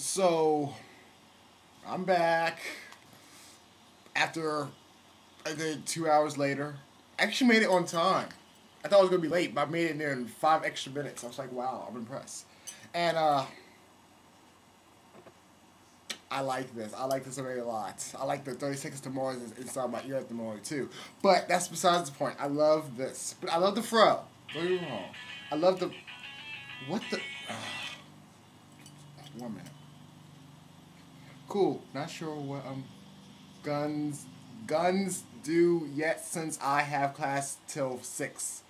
So, I'm back after I did two hours later. I actually made it on time. I thought I was gonna be late, but I made it in there in five extra minutes. I was like, wow, I'm impressed. And uh, I like this. I like this already a lot. I like the 30 seconds to Mars is inside my ear at the moment too. But that's besides the point. I love this. But I love the fro. Don't get me wrong. I love the. What the. Uh, one minute. Cool. Not sure what um guns guns do yet since I have class till six.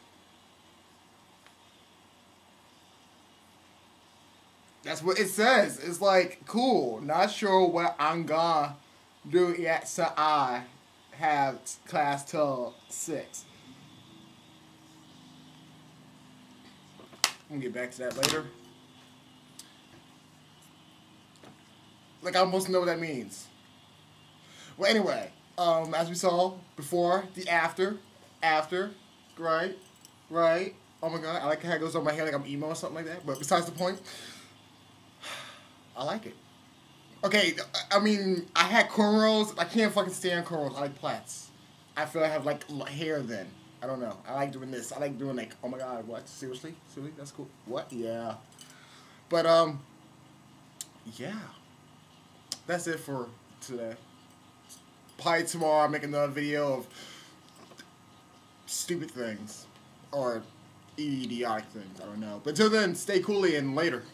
That's what it says. It's like cool. Not sure what I'm gonna do yet so I have class till six. Gonna get back to that later. Like I almost know what that means. Well, anyway, um, as we saw before, the after, after, right, right. Oh my god, I like how it goes on my hair like I'm emo or something like that. But besides the point, I like it. Okay, I mean, I had cornrows. I can't fucking stand cornrows. I like plaits. I feel I have like hair then. I don't know. I like doing this. I like doing like, oh my god, what? Seriously? Seriously? That's cool. What? Yeah. But um, yeah that's it for today. Probably tomorrow I'll make another video of stupid things. Or idiotic things. I don't know. But until then, stay coolly and later.